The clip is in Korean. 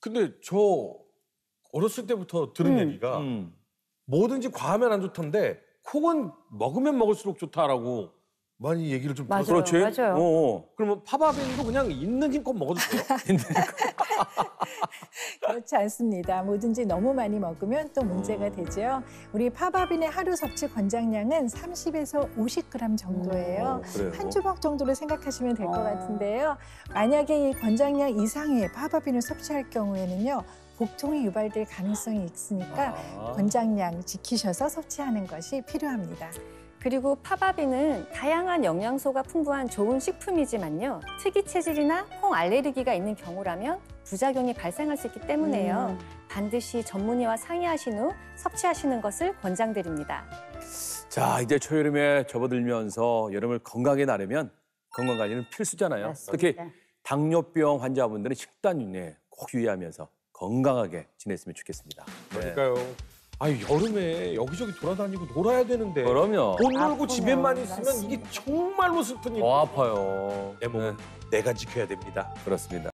근데 저 어렸을 때부터 들은 음. 얘기가 음. 뭐든지 과하면 안 좋던데 콩은 먹으면 먹을수록 좋다라고 많이 얘기를 좀 맞아요. 들었어요. 그렇지. 맞아요. 어, 어. 그러면 파바빈도 그냥 있는 힘껏 먹어도 돼요? 그렇지 않습니다. 뭐든지 너무 많이 먹으면 또 문제가 되죠. 우리 파바빈의 하루 섭취 권장량은 30에서 50g 정도예요. 그래요. 한 주먹 정도로 생각하시면 될것 어. 같은데요. 만약에 이 권장량 이상의 파바빈을 섭취할 경우에는요. 복통이 유발될 가능성이 있으니까 아. 권장량 지키셔서 섭취하는 것이 필요합니다. 그리고 파바비는 다양한 영양소가 풍부한 좋은 식품이지만요. 특이 체질이나 콩 알레르기가 있는 경우라면 부작용이 발생할 수 있기 때문에요. 반드시 전문의와 상의하신 후 섭취하시는 것을 권장드립니다. 자, 이제 초여름에 접어들면서 여름을 건강하게 나려면 건강관리는 필수잖아요. 특히 당뇨병 환자분들은 식단 윤회 꼭 유의하면서 건강하게 지냈으면 좋겠습니다. 네. 그러니까요. 아 여름에 여기저기 돌아다니고 놀아야 되는데 그럼요. 돈 놀고 아프면 집에만 있으면 맞습니다. 이게 정말로 슬픈 일. 더 아파요. 내 몸은 내가 지켜야 됩니다. 그렇습니다.